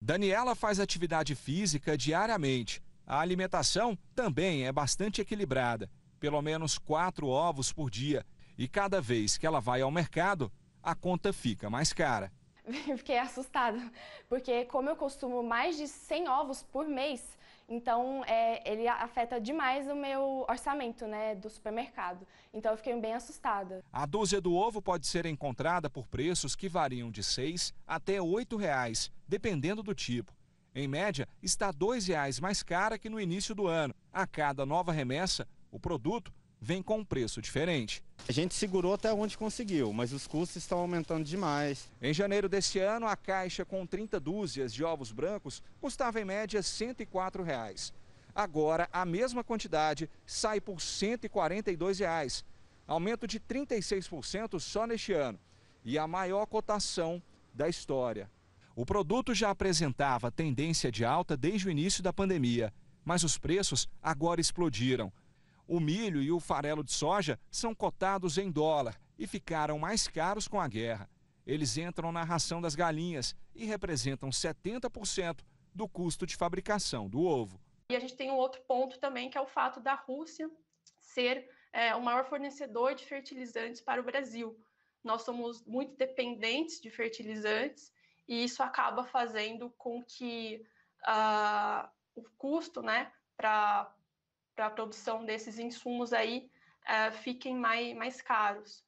Daniela faz atividade física diariamente. A alimentação também é bastante equilibrada, pelo menos quatro ovos por dia. E cada vez que ela vai ao mercado, a conta fica mais cara. Fiquei assustada, porque como eu costumo mais de 100 ovos por mês, então é, ele afeta demais o meu orçamento né, do supermercado. Então eu fiquei bem assustada. A dúzia do ovo pode ser encontrada por preços que variam de 6 até 8 reais, dependendo do tipo. Em média, está R$ 2,00 mais cara que no início do ano. A cada nova remessa, o produto vem com um preço diferente. A gente segurou até onde conseguiu, mas os custos estão aumentando demais. Em janeiro deste ano, a caixa com 30 dúzias de ovos brancos custava em média 104 reais. Agora, a mesma quantidade sai por 142 reais. Aumento de 36% só neste ano. E a maior cotação da história. O produto já apresentava tendência de alta desde o início da pandemia, mas os preços agora explodiram. O milho e o farelo de soja são cotados em dólar e ficaram mais caros com a guerra. Eles entram na ração das galinhas e representam 70% do custo de fabricação do ovo. E a gente tem um outro ponto também, que é o fato da Rússia ser é, o maior fornecedor de fertilizantes para o Brasil. Nós somos muito dependentes de fertilizantes e isso acaba fazendo com que uh, o custo né, para a produção desses insumos aí uh, fiquem mais, mais caros.